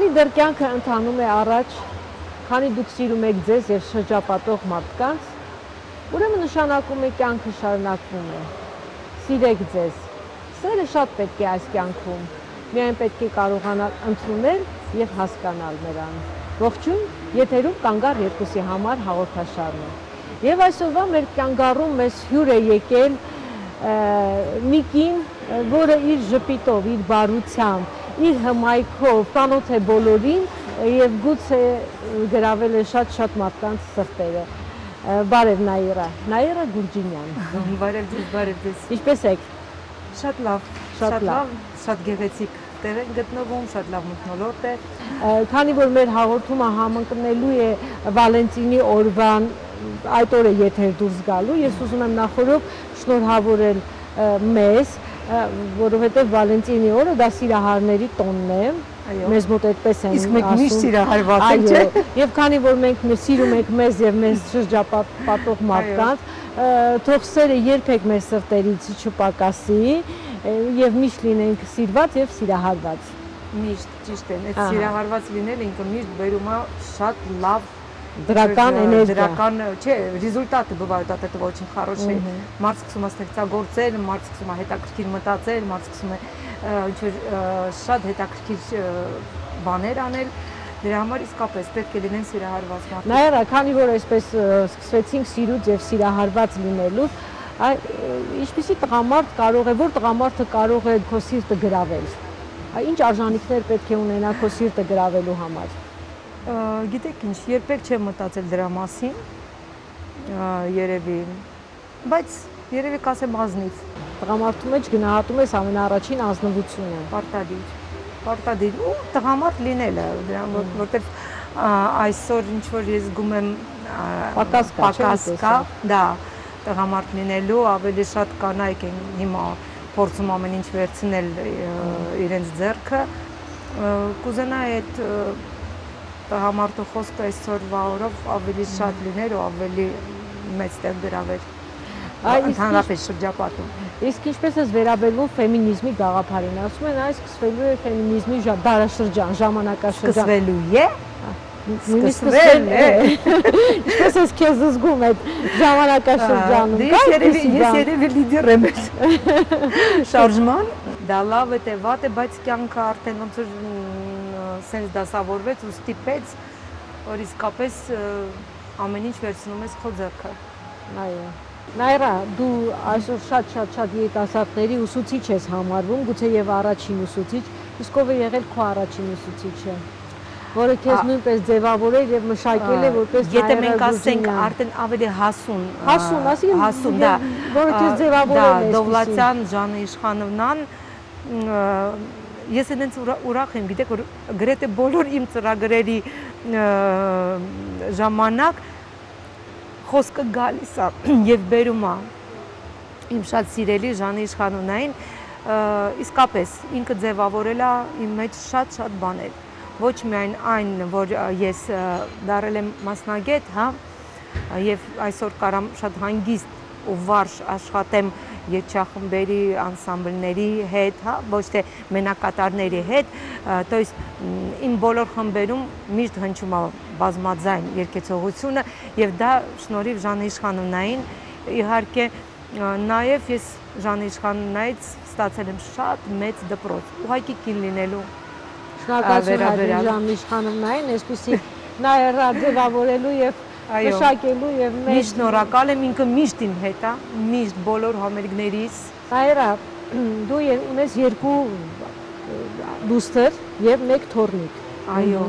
Քանի դեռ կյանքը ընթանում է առաջ, քանի դուք սիրում եք ձեզ եւ շրջապատող մարդկանց, ուրեմն նշանակում է կյանքը շարունակվում է։ Սիրեք ձեզ։ Սերը շատ պետք է այս կյանքում։ Միայն պետք է կարողանալ ընդունել եւ հասկանալ նրան։ Ողջույն, եթերում կանգար երկուսի համար հաղորդաշարն է։ Եվ այսօրվա մեր կանգառում մեզ հյուր է եկել մի կին, որը իր ժպիտով, իր բարությամբ, իր հմայքով տանոթ է բոլորին եւ գուցե գրավել է շատ-շատ մարդկանց սրտերը։ Բարև Նաիրա, Նաիրա Գուրջինյան։ Բարև ձեզ, բարև ձեզ։ Ինչպե՞ս եք։ Շատ լավ, Շատ լավ, շատ գեղեցիկ տեղ են գտնվում, շատ լավ մթնոլորտ է։ Քանի որ մեր հաղորդումը համընկնելու է Վալենտինի օրվան այդ օրը եթեր դուրս գալու, ես ուզում եմ նախորդ շնորհավորել մեզ, որովհետև Վալենտինի օրը դա սիրահարների տոնն է։ Մեզ մոտ այդպես են Իսկ մենք միշտ ասում։ սիրահարված ենք, չէ՞։ եւ քանի որ մենք սիրում ենք մեզ եւ մեզ շրջապատող մարդկանց, թող սերը երբեք մեր սրտերից չպակասի եւ միշտ լինենք սիրված եւ սիրահարված։ Միշտ ճիշտ են։ Այդ Ահա։ սիրահարված լինելը ինքը միշտ բերում է շատ լավ Դրական э, էներգիա։ Դրական, չէ, результаты бывают от этого очень хорошие։ Մարդ սկսում է ստեղծագործել, մարդ սկսում է հետաքրքիր մտածել, մարդ սկսում է ը, ինչ որ ը, շատ հետաքրքիր ը, բաներ անել։ Դրա համար իսկապես պետք է լինեն սիրահարված մարդիկ։ Նաերա, քանի որ այսպես ը, սկսվեցինք սիրուց եւ սիրահարված լինելու, այ ը, ինչպիսի տղամարդ կարող է, որ տղամարդը կարող է քո սիրտը գրավել։ Այ ինչ արժանինքներ պետք է ունենա քո սիրտը գրավելու համար։ Ա, Գիտեք ինչ, երբեք չեմ մտածել դրա մասին։ Երևի, բայց երևի կասեմ ազնիվ, Տղամարդու մեջ գնահատում ես ամենաառաջին ազնվությունը։ պարտադիր։ Պարտադիր ու տղամարդ լինելը, դրա որ- որտեվ ա, այսօր ինչ որ ես զգում եմ ա, Պակաս կա, չէ՞, պակաս այդպես, կա, դա տղամարդ լինելու ավելի շատ կանայք են հիմա փորձում ամեն ինչ վերցնել իրենց ձեռքը Ա, կուզենայի այդ ա, տղամարդու խոսքը այսօրվա օրով ավելի շատ լիներ ու ավելի մեծ տեղ գրավեր ընդհանրապես շրջապատում Իսկ ինչպես ես վերաբերվում ֆեմինիզմի գաղափարին, ասում են այս սկսվելու է ֆեմինիզմի դարաշրջան, ժամանակաշրջան։ սկսվելու է սկսվել է։ Ինչպես ես քեզ զգում այդ ժամանակաշրջանում։ Կա ես երևի ես երևի լիդեր եմ շարժման։ Դա լավ է, թե վատ է, բայց կյանքը արդեն ոնց որ սենց դասավորվեց ու ստիպեց, որ իսկապես ամեն ինչ վերցնում ես քո ձեռքը։ Այո։ Նայրա, դու այսօր շատ-շատ շատ երիտասարդների ուսուցիչ ես համարվում, գուցե եւ առաջին ուսուցիչ, իսկ ով է եղել քո առաջին ուսուցիչը, որը քեզ նույնպես ձևավորել եւ մշակել է որպես Եթե մենք ասենք արդեն ավելի հասուն, Հասուն, ասի, հասուն, դա, որը քեզ ձևավորել է դա այսպիսին։ Դովլատյան Ժանը Իշխանովնան ես այնց ուրախ եմ, գիտեք, որ գրեթե բոլոր իմ ծրագրերի ժամանակ խոսքը գալիս է եւ բերում է իմ շատ սիրելի Ժանի Իշխանունային իսկապես ինքը ձևավորել է իմ մեջ շատ-շատ բաներ ոչ միայն այն որ ես դարել եմ մասնագետ, հա, եւ այսօր կարամ շատ հանգիստ ու վարժ աշխատեմ երգչախմբերի, անսամբլների հետ, հա, ոչ թե մենակատարների հետ, ը, то есть մ, իմ բոլոր խմբերում միշտ հնչում է բազմաձայն երգեցողությունը եւ դա շնորհիվ Ժանի Իշխանունային իհարկե ը, նաեւ ես Ժանի Իշխանունայից ստացել եմ շատ մեծ դպրոց, ուղղակի կին լինելու Շնորհակալություն վերաբերյալ։ Հայրենի Իշխանովնային, այսպեսի Նաիրա ձևավորելու եւ Այո։ մշակելու եւ մեր Միշտ շնորհակալ եմ, ինքը միշտ իմ հետ է, միշտ բոլոր համերգներիս։ Նաիրա, դու ե- ունես երկու դուստր եւ մեկ թորնիկ։ Այո։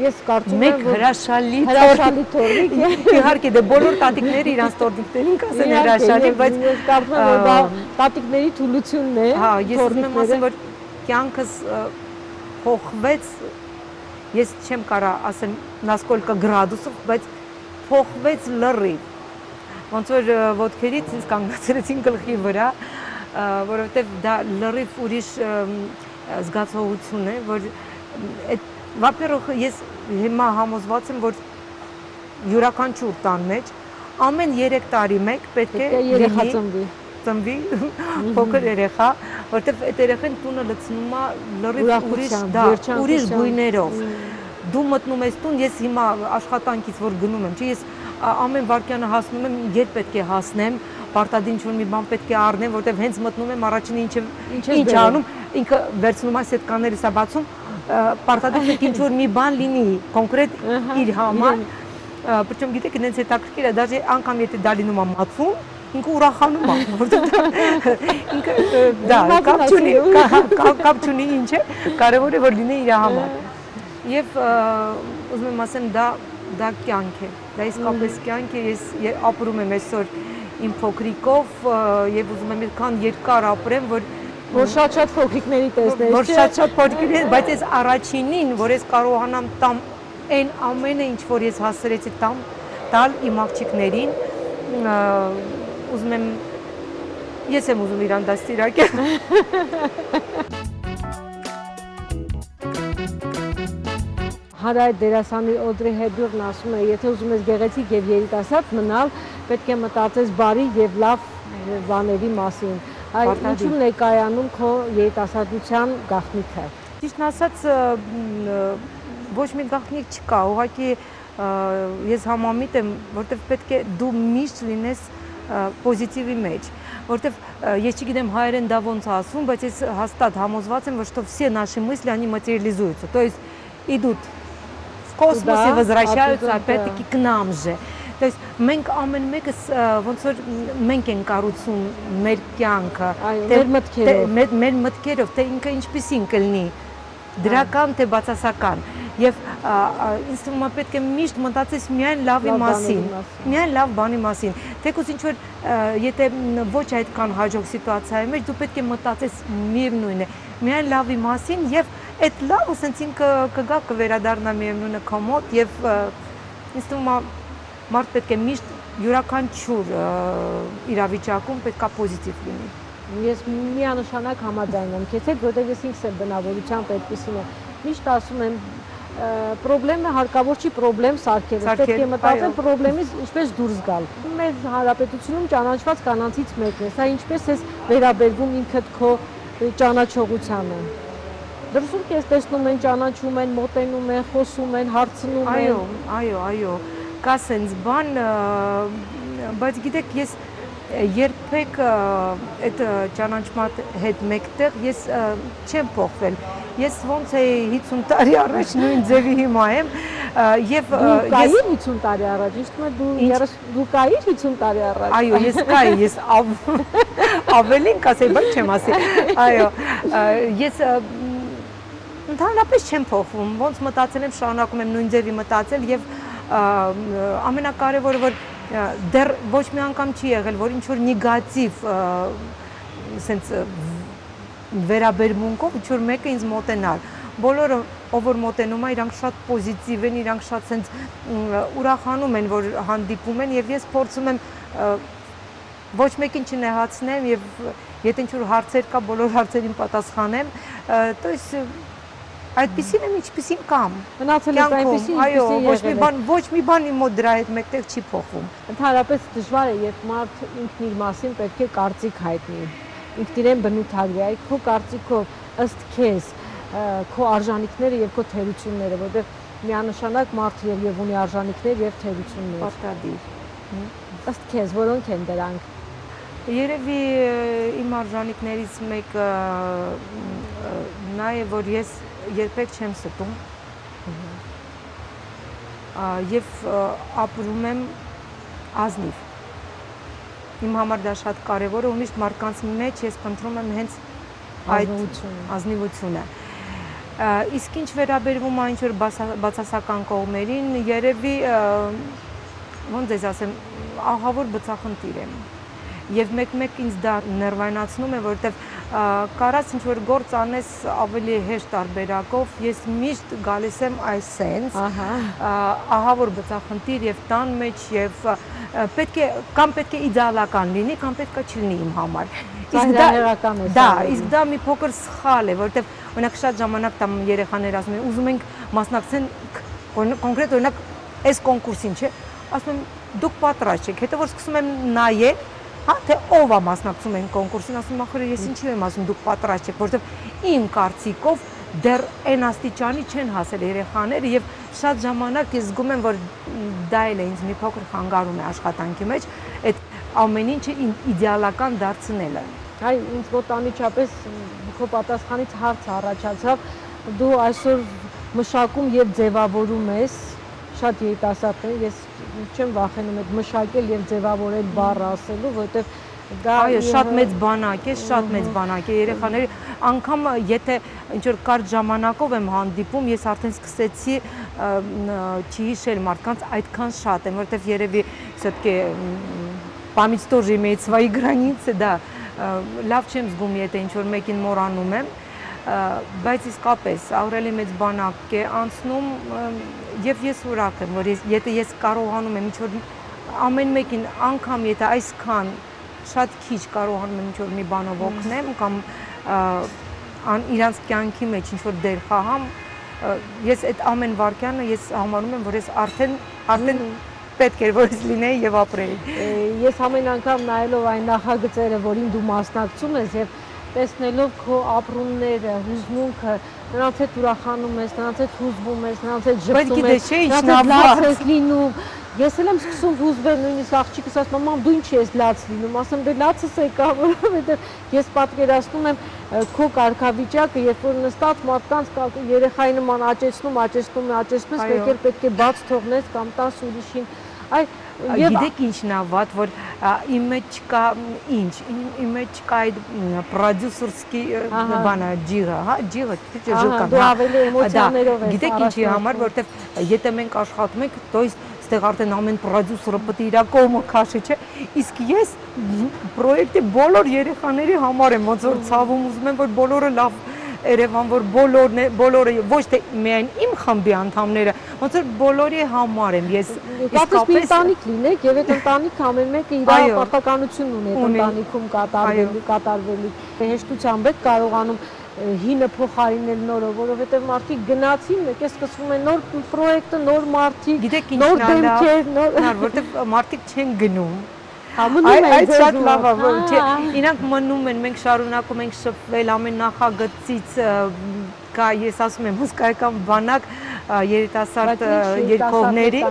Ես կարծում Մեկ եմ, որ հրաշալի հրաշալի թորնիկ է։ Իհարկե դե բոլոր տատիկները իրանց տորնիկներին կասեն Իհարկե, հրաշալի, ես- բայց ես կարծում եմ, որ դա ա, տատիկների թուլությունն է։ հա, ես ուզում եմ թոռնիկները։ ասել, որ կյանքս ը, փոխվեց, ես չեմ կարա ասեմ насколько градусов, բայց փոխվեց լրիվ։ ոնց որ ը, ոտքերից ինձ կանգնացրեցին գլխի վրա, որովհետև դա լրիվ ուրիշ զգացողություն է, որ այդ վապերոխ ես հիմա համոզված եմ, որ յուրաքանչյուր տան մեջ ամեն 3 տարի մեկ պետք է երեխա ծնվի։ ծնվի փոքր երեխա, որտեվ այդ երեխան տունը լցնում է լրիվ ուրիշ, դա ուրիշ գույներով Դու մտնում ես տուն, ես հիմա աշխատանքից որ գնում եմ, չի ես ա- ամեն վարքյանը հասնում եմ, երբ պետք է հասնեմ, պարտադին ինչ-որ մի բան պետք է առնեմ, որտեվ հենց մտնում եմ առաջինը ինչ Ինչ է ես ինչ բերում։ անում, ինքը վերցնում է սետկաները սա բացում, ա, պարտադին պետք է ինչ-որ մի բան լինի կոնկրետ Ահա, իր համար։ իրեն- Ա, Причем գիտեք, ինձ հետաքրքիր է, դաժե անգամ եթե դա լինում է մացում, ինքը ուրախանում է, որտեղ դա ինքը ը, դա Մատն կապ չունի, ասելու։ կա- կա- կապ չունի ինչ է, կարևոր է որ լինի իր համար։ Եվ ը, ուզում եմ ասեմ, դա դա կյանք է։ Դա իսկապես կյանք է, ես ապրում եմ այսօր իմ փոքրիկով եւ ուզում եմ այդքան երկար ապրեմ, որ Որ շատ-շատ փոքրիկների տեսնես, որ շատ-շատ փոքրիկ են, բայց ես առաջինին, որ ես կարողանամ տամ այն ամենը, ինչ որ ես հասցրեցի տամ, տալ իմ աղջիկներին, ուզում եմ ես եմ ուզում իրան դաստիարակել։ Հարայ դերասանի Օդրի Հեբյուրն ասում է, եթե ուզում ես գեղեցիկ եւ երիտասարդ մնալ, պետք է մտածես բարի եւ լավ բաների մասին։ Այ Պարտադիր։ ինչու ներկայանում քո երիտասարդության գաղտնիքը։ Ճիշտն ասած ը, մ, ը, ոչ մի գաղտնիք չկա, ուղղակի ը, ես համամիտ եմ, որտեվ պետք է դու միշտ լինես ը, պոզիտիվի մեջ, որտեվ ը, ես չգիտեմ հայերեն դա ոնց է ասում, բայց ես հաստատ համոզված եմ, что все наши мысли они материализуются. То есть идут в космос Туда, и возвращаются оттуда, опять-таки к нам же. То есть մենք ամեն մեկս ը, ոնց որ մենք ենք կառուցում մեր կյանքը, Այո, թե- մեր մտքերով։ թե- մեր մեր մտքերով, թե ինքը ինչպեսին կլինի դրական թե բացասական եւ ա, ա, ինձ թվում է պետք է միշտ մտածես միայն լավի Լավ բաների մասին մասին։ միայն լավ բանի մասին թեկուզ ինչ որ ա, եթե մ, ոչ այդքան հաջող սիտուացիայի մեջ դու պետք է մտածես միևնույն է միայն լավի մասին եւ այդ լավը ասենց ինքը կգա կվերադառնա միևնույնը քո մոտ եւ ինձ թվում է մարդ պետք է միշտ յուրաքանչյուր իրավիճակում պետքա պոզիտիվ լինի Ես միանշանակ համաձայն եմ քեզ հետ, որտեղ ես ինքս եմ բնավորությամբ այդպեսին եմ։ Միշտ ասում եմ, պրոբլեմը հարկավոր չի պրոբլեմ Սարքել, Պետք է մտածել պրոբլեմից ինչպես դուրս գալ։ Մեր հանրապետությունում ճանաչված կանանցից մեկն է։ Սա ինչպես ես վերաբերվում ինքդ քո ճանաչողությանը։ Դրսում քեզ տեսնում են, ճանաչում են, մոտենում են, խոսում են, հարցնում են։ Այո, այո, այո։ Կա սենց բան, բայց գիտեք, ես երբեք այդ ը, ճանաչման հետ մեկտեղ ես չեմ փոխվել։ Ես ոնց էի 50 տարի առաջ նույն ձևի հիմա եմ եւ ես կայիր 50 տարի առաջ, իսկ մը դու Ինչ? 30 դու կայիր 50 տարի առաջ։ Այո, ես կայի, ես ավ, ավելին կասեի, բայց չեմ ասի։ Այո, ես ընդհանրապես չեմ փոխվում։ Ոնց մտածել եմ, շարունակում եմ նույն ձևի մտածել եւ ը, մ, ամենակարևորը որ ը, դեռ ոչ մի անգամ չի եղել, որ ինչ որ նեգատիվ սենց ը, վերաբերմունքով ինչ որ մեկը ինձ մոտենար։ Բոլորը ով որ մոտենում է, իրանք շատ պոզիտիվ են, իրանք շատ սենց մ, ուրախանում են, որ հանդիպում են եւ ես փորձում եմ ը, ոչ մեկին չնեղացնեմ եւ եթե ինչ որ հարցեր կա, բոլոր հարցերին պատասխանեմ, ը, то есть այդպեսին եմ ինչպեսին կամ Մնացել ես այնպեսի, կյանքում, այո, ոչ մի բան, ոչ մի բան իմ մոտ դրա հետ մեկտեղ չի փոխվում։ Ընդհանրապես դժվար է, երբ մարդ ինքն իր մասին պետք է կարծիք հայտնի։ Ինքն իրեն բնութագրի, այ քո կարծիքով ըստ քեզ քո արժանինքները եւ քո թերությունները, որովհետեւ միանշանակ մարդ եւ եւ ունի արժանինքներ եւ թերություններ։ Պարտադիր։ Ըստ քեզ որոնք են դրանք։ Երևի իմ արժանինքներից մեկը նա է, որ ես երբեք չեմ ստում։ Ա, Եվ ապրում եմ ազնիվ։ Իմ համար դա շատ կարևոր է ու միշտ մարդկանց մեջ ես փնտրում եմ հենց այդ ազնիվությունը։ Ա, Իսկ ինչ վերաբերվում է ինչ որ բացա- բացասական կողմերին, երևի ոնց ես ասեմ, ահավոր բծախնդիր եմ։ եւ մեկ-մեկ ինձ դա ներվայնացնում է, որովհետեւ կարած ինչ որ գործ անես ավելի հեշտ տարբերակով, ես միշտ գալիս եմ այս sense, ահա, ահա որ բծախնդիր եւ տան մեջ եւ պետք է կամ պետք է իդեալական լինի, կամ պետք է չլինի իմ համար։ Իսկ դա հերական է։ Դա, իսկ դա մի փոքր սխալ է, որովհետեւ օրինակ շատ ժամանակ տամ երեխաներ ասում են, ուզում ենք մասնակցեն կոնկրետ օրինակ այս կոնկուրսին, չէ, ասում եմ դուք պատրաստ եք, հետո որ սկսում եմ նայել, հա, թե ով է մասնակցում այն կոնկուրսին, ասում ախր ես ինչի եմ ասում, դուք պատրաստ եք, որովհետև իմ կարծիքով դեռ այն աստիճանի չեն հասել երեխաները եւ շատ ժամանակ ես զգում եմ որ դա էլ է ինձ մի փոքր խանգարում է աշխատանքի մեջ այդ ամեն ինչը իդեալական դարձնելը այ ինձ մոտ անմիջապես քո պատասխանից հարց առաջացավ դու այսօր մշակում եւ ձևավորում ես շատ երիտասարդներ, ես չեմ վախենում այդ մշակել եւ ձևավորել բառը ասելու, որովհետեւ դա այո, շատ մեծ բանակ է, շատ մեծ բանակ է երեխաների անգամ եթե ինչ որ կարճ ժամանակով եմ հանդիպում, ես արդեն սկսեցի չհիշել մարդկանց այդքան շատ եմ, որովհետեւ երևի все-таки память тоже имеет свои границы, да. Լավ չեմ զգում, եթե ինչ որ մեկին մոռանում եմ, բայց իսկապես Աուրելի մեծ բանակ է անցնում եւ ես ուրախ եմ որ ես, եթե ես կարողանում եմ ինչ-որ ամեն մեկին անգամ եթե այսքան շատ քիչ կարողանում եմ ինչ-որ մի բանով օգնեմ կամ ան, իրանց կյանքի մեջ ինչ-որ դեր խաղամ ես այդ ամեն վարքյանը ես համարում եմ որ ես արդեն արդեն պետք էր որ ես լինեի եւ ապրեի ես ամեն անգամ նայելով այն նախագծերը որին դու մասնակցում ես եւ տեսնելով քո ապրումները, հուզմունքը, նրանց հետ ուրախանում ես, նրանց հետ հուզվում ես, նրանց հետ ժպտում ես, նրանց հետ լինում։ Ես էլ եմ սկսում հուզվել, նույնիսկ աղջիկս ասում մամ դու ինչ ես լաց լինում, ասեմ դե լացս եկա, որովհետև ես պատկերացնում եմ քո կարգավիճակը, երբ որ նստած մարդկանց երեխայի նման աճեցնում, աճեցնում, աճեցնում ես, եկել պետք է բաց թողնես կամ տաս ուրիշին։ Այ գիտեք ինչն է վատ, որ իմ մեջ կա ինչ, իմ մեջ կա այդ պրոդյուսերսկի բանը ջիղը, հա, ջիղը, թե ջիղը։ Դու ավելի էմոցիաներով ես։ Գիտեք ինչի համար, որովհետև եթե մենք աշխատում ենք, то есть ստեղ արդեն ամեն պրոդյուսերը պետք է իր կողմը քաշի, չէ։ Իսկ ես պրոյեկտի բոլոր երեխաների համար եմ ոնց որ ցավում ուզում եմ որ բոլորը լավ Երևան, որ բոլորն է, բոլորը ոչ թե միայն իմ խմբի անդամները, ոնց որ բոլորի համար եմ ես իսկապես ընտանիք լինեք եւ այդ ընտանիքը ամեն մեկը իր պարտականություն ունի այդ ընտանիքում կատարվելու, կատարվելու։ Հեշտությամբ եք կարողանում հինը փոխարինել նորը, որովհետև մարդիկ գնացին, մեկ է սկսվում է նոր պրոյեկտը, նոր մարդիկ, նոր դեմքեր, նոր, որովհետև մարդիկ չեն գնում Համոնում են շատ լավ է, չէ, իրանք մնում են, մենք շարունակում ենք շփվել ամեն նախագծից կա, ես ասում եմ, հսկայական բանակ երիտասարդ երկողների։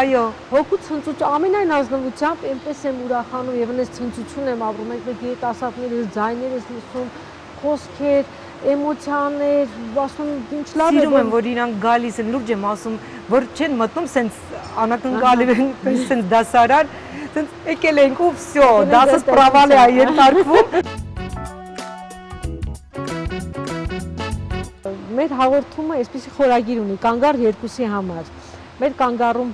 Այո, հոգու ցնծուց ամենայն ազնվությամբ այնպես եմ ուրախանում եւ այնպես ցնծություն եմ ապրում, մենք մեկ երիտասարդների ձայները լսում, խոսքեր, էմոցիաներ, ասում ինչ լավ է։ Սիրում եմ, որ իրանք գալիս են, լուրջ եմ ասում, որ չեն մտնում սենց անակնկալի սենց դասարան, Տենց եկել ենք ու վсё, դասս պրավալ է երկարկվում։ Մեր հաղորդումը այսպեսի խորագիր ունի, կանգար երկուսի համար։ Մեր կանգարում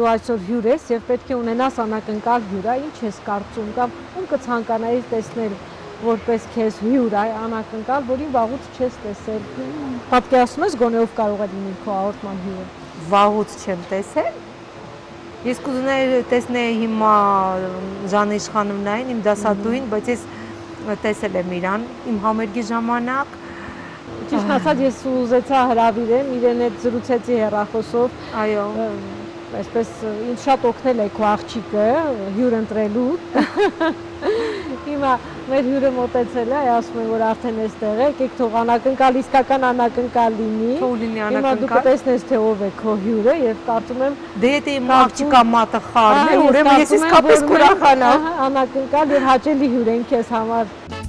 դու այսօր հյուր ես եւ պետք է ունենաս անակնկալ հյուրա, ինչ ես կարծում կամ ում կցանկանայիր տեսնել որպես քեզ հյուր այ անակնկալ, որին վաղուց չես տեսել։ Պատկերացնում ես գոնե ով կարող է լինել քո հաղորդման հյուրը։ Վաղուց չեմ տեսել, Ես կուզենայի տեսնել հիմա Ժան Իշխանովնային, իմ դասատուին, բայց ես տեսել եմ իրան իմ համերգի ժամանակ։ Ճիշտ ասած ես ուզեցա հրավիրեմ, իրեն հետ զրուցեցի հեռախոսով։ Այո այսպես ինձ շատ օգնել է քո աղջիկը հյուր ընտրելու։ Հիմա մեր հյուրը մոտեցել է, ասում է որ արդեն էստեղ է, եկեք թող անակնկալ իսկական անակնկալ լինի։ Թող լինի անակնկալ։ Հիմա դու կտեսնես թե ով է քո հյուրը եւ կարծում եմ Դե եթե իմ աղջիկա մատը խառն է, ուրեմն ես իսկապես կուրախանամ։ Անակնկալ եւ հաճելի հյուր են քեզ համար։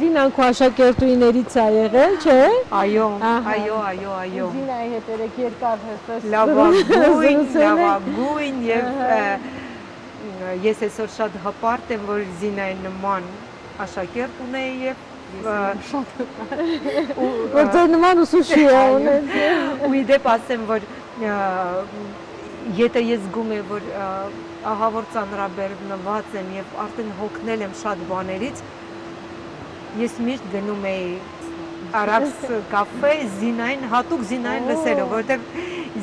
Զինանքու աշակերտուիներից է եղել, չէ՞։ Այո, այո, այո, այո։ Զինայի հետ երեք երկար հստակ լավագույն, լավագույն եւ ես այսօր շատ հպարտ եմ, որ Զինայի նման աշակերտ ունեի եւ Որ ձեր նման ուսուցիչ է ունեն։ ու իդեպ ասեմ, որ եթե ես զգում եմ, որ ահա որ ծանրաբեռնված եմ եւ արդեն հոգնել եմ շատ բաներից, ես միշտ գնում էի Արաքս կաֆե Զինային հատուկ Զինային լսելով, որովհետեւ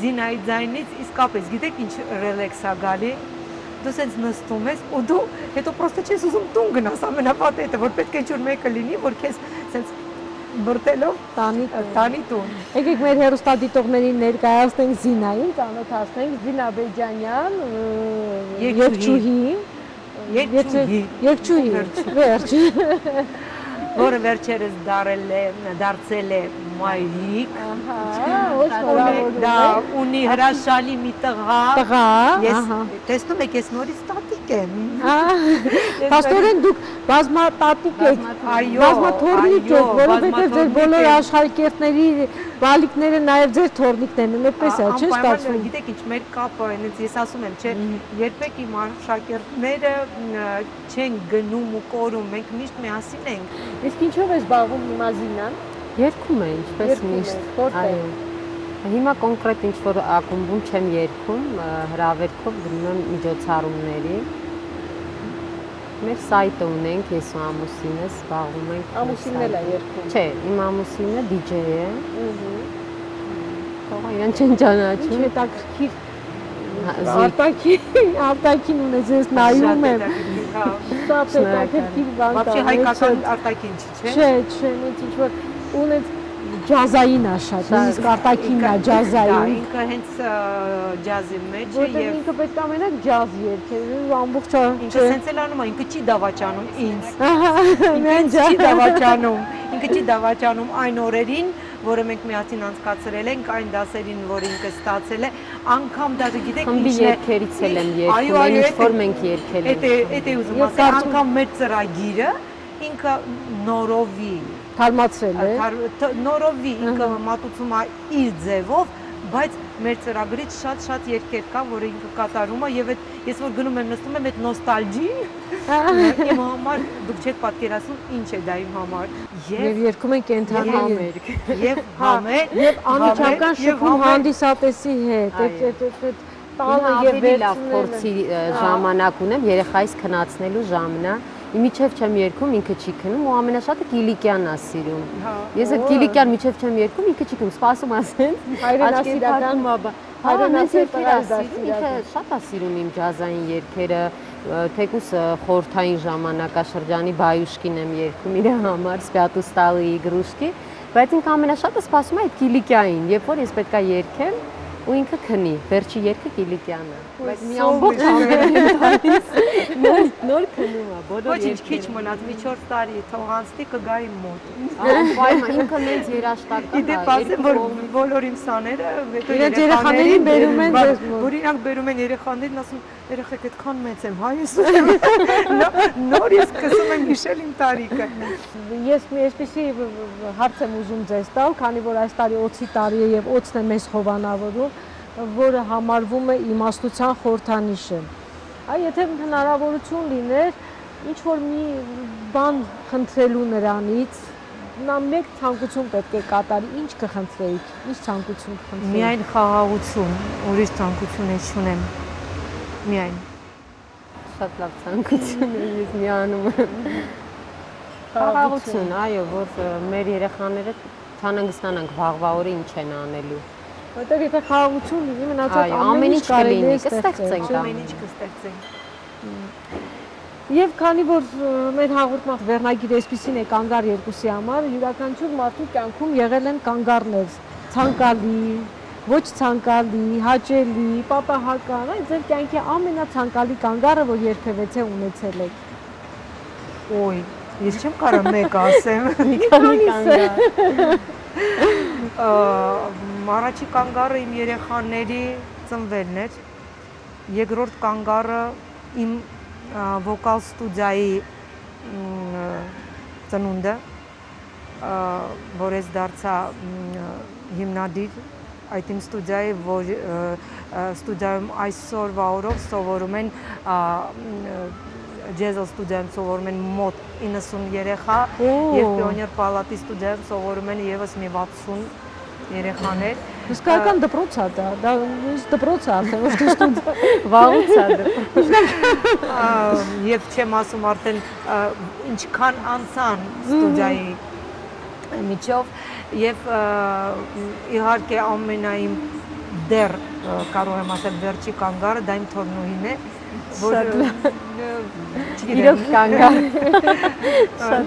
Զինայի ձայնից իսկապես գիտեք ինչ ռելեքս է գալի դու սենց նստում ես ու դու հետո պրոստը չես ուզում տուն գնաս ամենապատետը որ պետք է ինչ-որ մեկը լինի որ քեզ սենց բրտելով Տանի տանի տուն Եկեք մեր հերոստատիտողներին ներկայացնենք Զինային, ծանոթացնենք Զինա Բեջանյան, Երգչուհի։ Երգչուհի։ Երգչուհի։ Վերջ։ որը վերջերս դարել է դարձել է մայրիկ դա ունի հրաշալի մի տղա Տղա, ես տեսնում եք ես նորից տատիկ եմ Պաստորեն դուք բազմատատիկ եք, Այո, բազմաթորնիկ եք, որովհետև ձեր բոլոր ենք։ աշակերտների բալիկները նաև ձեր թորնիկներն են, այդպես է, չէ՞ ստացվում։ Գիտեք ինչ մեր կապը, այնց ես ասում եմ, չէ, երբեք իմ աշակերտները չեն գնում ու կորում, մենք միշտ միասին ենք։ Իսկ ինչով է զբաղվում հիմա Զինան։ Երկում է, ինչպես Երգում միշտ։ որտե՞ղ։ Այո։ Հիմա կոնկրետ ինչ որ ակումբում չեմ երգում, հրավերքով գնում եմ միջոցառումների։ Մեր սայտը ունենք, ես ու ամուսինը զբաղվում ենք։ Ամուսինն էլ է երգում։ Չէ, իմ ամուսինը DJ է։ Ահա իրեն չեն ճանաչում։ Ինչ հետաքրքիր հա, Արտակին, արտակին ունե ձեզ նայում եմ։ հա։ Շատ հետաքրքիր բան կա։ Բավական հայկական արտակին չի, չէ։ Չէ, չէ, մեծ ինչ որ ունեց ջազային է շատ, իսկ արտակինն է ջազային։ ինքը հենց ջազի մեջ է եւ ինքը պետք է ամենակ ջազ երգեր, ամբողջ ինքը սենց էլ անում է, ինքը չի դավաճանում ինձ։ Ինքը չի դավաճանում, ինքը չի դավաճանում այն օրերին, որը մենք միասին անցկացրել ենք, այն դասերին, որ ինքը ստացել է, անգամ դաժե գիտեք խմբի ինչն է։ երգերից էլ եմ երգում, ինչ որ մենք երգել Էդ է, ենք։ էդ է ուզում ասել, անգամ մեր ծրագիրը ինքը նորովի թարմացրել է։ նորովի ինքը մատուցում է իր ձևով, բայց մեր ծրագրից շատ-շատ երկեր կա, որը ինքը կատարում է եւ այդ ես որ գնում եմ նստում եմ այդ նոստալգին իմ համար դուք չեք պատկերացնում ինչ է դա իմ համար եւ երգում են կենթանի Եվ երգ։ եւ համեր Եվ անմիջական եւ շփում հանդիսատեսի հետ, այդ այդ այդ տալը եւ ավելի լավ վերցնելը։ փորձի ժամանակ ունեմ, երեխայիս քնացնելու ժամն է։ Իմիջև չեմ երգում, ինքը չի քնում ու ամենաշատը Կիլիկյանն է սիրում։ հա Ես այդ Կիլիկյան միջև չեմ երգում, ինքը չի քնում, սպասում ասեն։ Հայրենասիրական հայրենասիրական Ինքը դասիրական։ շատ է սիրում իմ ջազային երգերը, թեկուս խորթային ժամանակաշրջանի բայուշկին եմ երգում իր համար, Սպյատուստալի իգրուշկի, բայց ինքը ամենաշատը սպասում է այդ Կիլիկյային, երբ որ ես պետքա երգեմ ու ինքը քնի, վերջի երգը Կիլիկյանը։ Բայց մի ամբողջ է։ ամեն տալիս։ Նոր նոր քնում է, բոլոր Ոչինչ քիչ մնաց, մի 4 տարի թող անցնի կգայի մոտ։ Անպայման ինքը մեծ երաշտական Իդեպ ասեմ, որ բոլոր իմ սաները հետո Իրենց երեխաներին բերում են Որ իրանք բերում են երեխաներին, ասում երեխեք այդքան մեծ եմ, հայ ես ուզում։ Նորից սկսում եմ հիշել իմ տարիքը։ Ես այսպեսի հարց եմ ուզում ձեզ տալ, քանի որ այս տարի օծի տարի է եւ օծն է մեզ հովանավորում, որը համարվում է իմաստության խորհրդանիշը։ Այ եթե հնարավորություն լիներ ինչ որ մի բան խնդրելու նրանից, նա մեկ ցանկություն պետք է կատարի, ինչ կխնդրեիք, ինչ ցանկություն կխնդրեիք։ Միայն խաղաղություն, ուրիշ ցանկություն ես չունեմ։ Միայն։ Շատ լավ ցանկություն է, ես միանում եմ։ Խաղաղություն, այո, որ մեր երեխաները ցանանգստանանք վաղվա օրը ինչ են անելու։ Որտեղ եթե խաղաղություն լինի, մնացած ամեն ինչ կարելի է կստեղծենք չէ՞։ Ամեն ինչ կստեղծենք։ Եվ քանի որ մեր հաղորդման վերնագիրը այսպեսին է կանգար երկուսի համար, յուրաքանչյուր մարդու կյանքում եղել են կանգառներ, ցանկալի, ոչ ցանկալի, հաճելի, պատահական, այդ ձեր կյանքի ամենացանկալի կանգառը, որ երբևէ թե ունեցել եք։ Ոյ, ես չեմ կարող մեկ ասեմ։ Մի քանի կանգա։ Ա, Առաջի կանգառը իմ երեխաների ծնվելն էր։ երկրորդ կանգառը իմ վոկալ ստուդիայի ծնունդը, որ ես դարձա հիմնադիր այդ իմ ստուդիայի, որ ստուդիայում այսօրվա օրով սովորում են ջեզ ստուդիայում սովորում են մոտ 90 երեխա եւ Պիոներ պալատի ստուդիայում սովորում են եւս մի 60 երեխաներ։ Իսկական դպրոց է դա, դա դպրոց է արդեն, ոչ թե ստուդիա։ Վաղուց է Ա, եւ չեմ ասում արդեն ինչքան անցան ստուդիայի միջով եւ իհարկե ամենայիմ դեռ կարող եմ ասել վերջի կանգառը դա իմ թորնուհին է որ Իրոք չգիտեմ կանգար։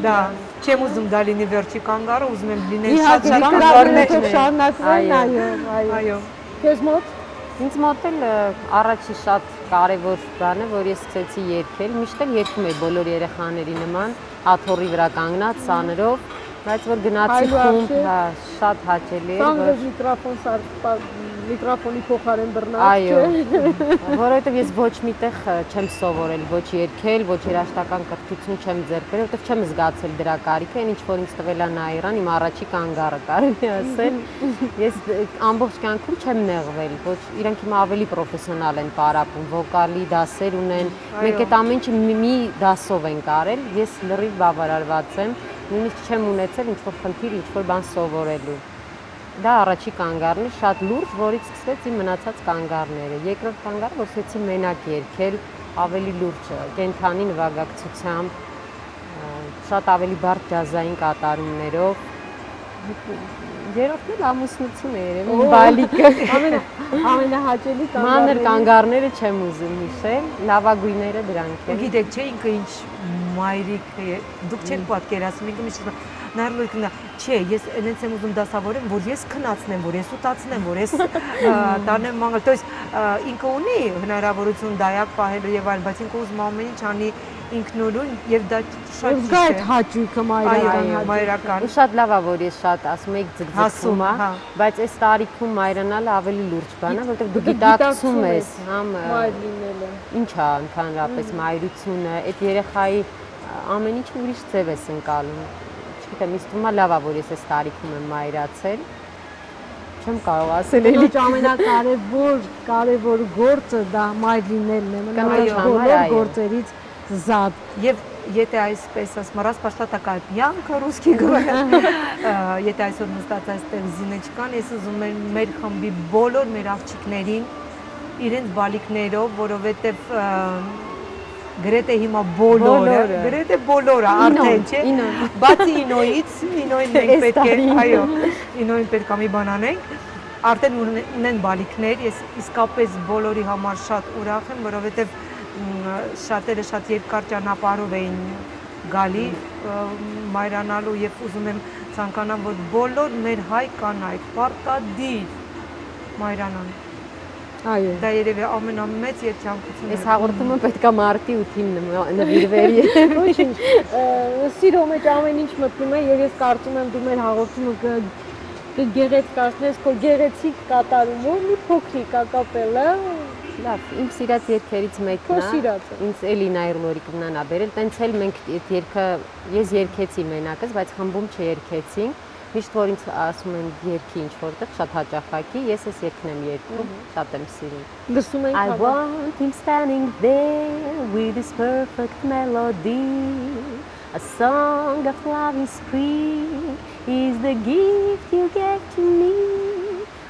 դա չեմ ուզում դա լինի վերջի կանգառը ուզում եմ լինել շատ շատ կանգառներ շարունակվեն, Այո։ այո, այո։ Քեզ մոտ? Ինձ մոտ էլ առաջի շատ կարևոր բանը, որ ես սկսեցի երգել, միշտ էլ երգում էի բոլոր երեխաների նման, աթոռի վրա կանգնած սաներով, բայց որ գնացի խումբ, հա, շատ հաճելի էր, որ միկրոֆոն սար միկրոֆոնի փոխարեն բռնած չէ։ որովհետև ես ոչ միտեղ չեմ սովորել, ոչ երգել, ոչ երաշտական կրթություն չեմ ձեռք բերել, որովհետև չեմ զգացել դրա կարիքը, այն ինչ որ ինձ տվել է Նաիրան, իմ առաջի կանգառը կարելի ասել։ Ես ամբողջ կյանքում չեմ նեղվել, ոչ իրենք հիմա ավելի պրոֆեսիոնալ են պարապում, վոկալի դասեր ունեն։ Մենք այդ ամեն ինչը մի, մի դասով ենք արել, ես լրիվ բավարարված եմ, նույնիսկ չեմ ունեցել ինչ որ խնդիր, ինչ որ բան սովորելու։ Դա առաջի կանգառն է, շատ լուրջ, որից սկսվեց իմ մնացած կանգառները։ Երկրորդ կանգառը, որ սկսեցի մենակ երգել, ավելի լուրջ, կենթանի նվագակցությամբ, շատ ավելի բարդ ջազային կատարումներով։ Երրորդն էլ ամուսնություն է երևի, բալիկը։ Ամենա ամենահաճելի Մանր կանգառները։ կանգառները չեմ ուզում հիշել, լավագույնները դրանք են։ Գիտեք, չէ ինքը ինչ մայրիկ է։ Դուք չեք պատկերացնում, ինքը միշտ նայելով կնա, չէ, ես այնց եմ ուզում դասավորեմ, որ ես քնացնեմ, որ ես ուտացնեմ, որ ես ա, տանեմ մանգալ, то есть ա, ինքը ունի հնարավորություն դայակ պահելու եւ այլ, բայց ինքը ուզում ամեն ինչ անի ինքնուրույն եւ դա շատ Որ զգա ճիշտ այդ է։ հաճույքը մայրական։ մայրական։ Ու շատ լավ է, որ ես շատ ասում եք ձգձգում է, հա։ բայց այս տարիքում մայրանալը ավելի լուրջ բան է, որովհետև դու գիտակցում ես, համ Մայր լինելը։ ինչ է ընդհանրապես մայրությունը, այդ երեխայի ամեն ինչ ուրիշ ձև ես ընկալում։ Չգիտեմ, ինձ թվում է լավ է, որ ես այս տարիքում եմ մայրացել։ Չեմ կարող ասել էլի ամենակարևոր կարևոր գործը դա մայր լինելն է։ համար, բոլոր գործերից զատ։ Եվ եթե այսպես ասում, раз пошла такая пьянка, русский говорят, ա, եթե այսօր նստած այստեղ զինեչկան, ես ուզում եմ մեր խմբի բոլոր մեր աղջիկներին իրենց բալիկներով, որովհետև ա, գրեթե հիմա բոլորը, Բոլորը։ գրեթե բոլորը արդեն, չէ։ ինո։ Բացի ինոից, ինոին մենք Էս պետք է, տարին։ այո, ինոին պետք է մի բան անենք, արդեն ունեն ունեն բալիկներ, ես իսկապես բոլորի համար շատ ուրախ եմ, որովհետև մ, շատերը շատ երկար ճանապարհով էին գալի մայրանալու եւ ուզում եմ ցանկանամ, որ բոլոր մեր հայ կանայք պարտադիր մայրանան։ Այո։ Դա երևի ամենամեծ երջանկությունն Այս հաղորդումը պետքա մարտի 8-ին նվիրվերի։ Ոչինչ, սիրո մեջ ամեն ինչ մտնում է եւ ես կարծում եմ դու մեր հաղորդումը կգեղեցկացնես քո գեղեցիկ կատարումով մի փոքրիկ ակապելա Լավ, իմ սիրած երգերից մեկն քո է։ սիրածը։ Ինձ էլի Նայր Լորիկովնան ա բերել, տենց էլ մենք այդ երգը ես երգեցի մենակս, բայց խմբում չերգեցինք։ Միշտ որ ինձ ասում են երգի ինչ որտեղ շատ հաճախակի, ես էս երգն եմ երգում, շատ եմ սիրում։ Լսում ենք I want him standing there with his perfect melody. A song of love is free is the gift you gave to me.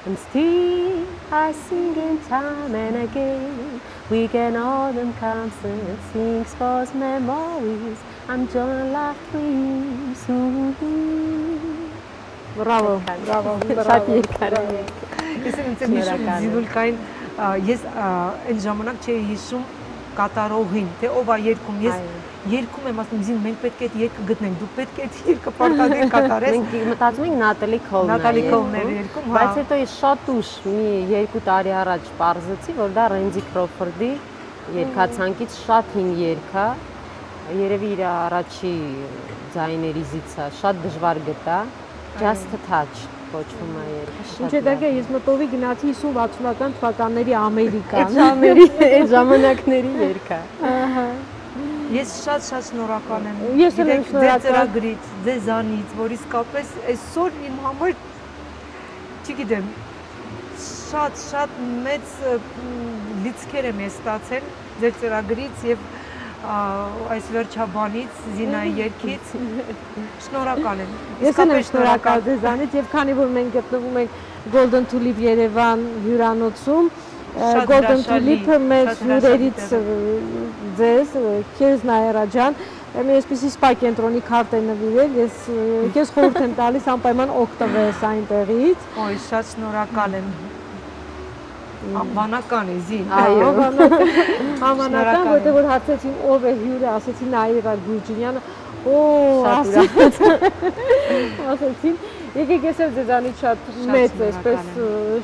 And still I sing in time and again. Weekend autumn concert sings for memories. I'm John Love Dreams. Բրավո, բրավո, Շատ բրավո։ երկար է։ Ես եմ ինձ եմ հիշում Շնորհակալ եմ։ Զիվուլկային ա, ես ա, այն ժամանակ չէի հիշում կատարողին, թե ով է երգում։ Ես երգում եմ, ասում զին մենք պետք է այդ երգը գտնենք, դու պետք է այդ երգը պարտադիր կատարես։ Մենք մտածում ենք Նատալի Քոլն Նատալի Քոլն էր երգում, հա։ Բայց հետո ես շատ ուշ մի երկու տարի առաջ ողջացի, որ դա Ռենզի Քրոֆորդի երգացանկից շատ հին երգ է։ Երևի իր առաջի ձայներիզից է, շատ դժվար գտա։ Just a touch։ կոչվում է երգը։ Ինչ է դեպքը ես մտովի գնացի 50-60-ական թվականների Ամերիկան։ Այդ ժամերի, այդ ժամանակների երգ է։ Ահա։ Ես շատ-շատ շնորհակալ եմ։ Ես էլ եմ Գիտեք, շնորհակալ։ ծրագրից, ձեզանից, որ իսկապես այսօր իմ համար չգիտեմ, շատ-շատ մեծ լիցքեր եմ ես ստացել ձեր ծրագրից եւ ա, այս վերջաբանից, Զինայի երկից շնորհակալ եմ։ Ես եմ շնորհակալ ձեզանից եւ քանի որ մենք գտնվում ենք Golden Tulip Երևան հյուրանոցում, Golden Tulip-ը մեր հյուրերից ձեզ քեզ Նայրա ջան Մի այսպեսի սպա կենտրոնի քարտ է նվիրել, ես քեզ խորհուրդ եմ տալիս անպայման օգտվես այնտեղից։ Ոյ, շատ շնորհակալ եմ։ Անվանական է զին։ Այո։ Շնորհակալ եմ։ որտեղ որ հարցեցին ով է հյուրը, ասեցի Նաիրա Գուրջինյանը, օ, ասեցին, ասեցին, եկեք ես էլ ձեզանից շատ մեծ այսպես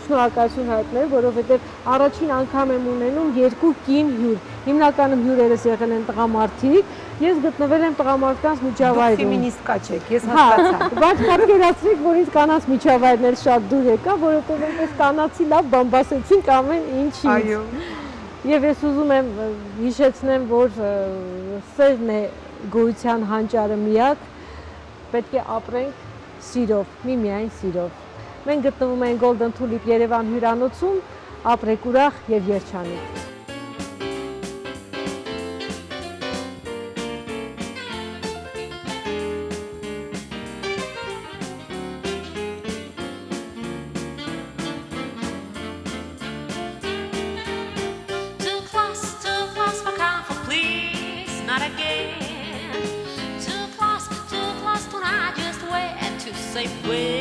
շնորհակալություն հայտնել, որովհետև առաջին անգամ եմ ունենում երկու կին հյուր։ Հիմնականում հյուրերս եղել են տղամարդիկ, ես գտնվել եմ տղամարդկանց Դուք միջավայրում։ ֆեմինիստկա չեք, ես Հա, հասկացա։ բայց պատկերացրեք, որ ինձ կանանց միջավայրներ շատ դուր եկա, որովհետև այնպես կանացի լավ բամբասեցինք ամեն ինչից։ Այո։ Եվ ես ուզում եմ հիշեցնեմ, որ սերն է գոյության հանճարը միակ, պետք է ապրենք սիրով, միմիայն սիրով։ Մենք գտնվում ենք Golden Tulip Երևան հյուրանոցում, ապրեք ուրախ եւ երջանիկ։ We.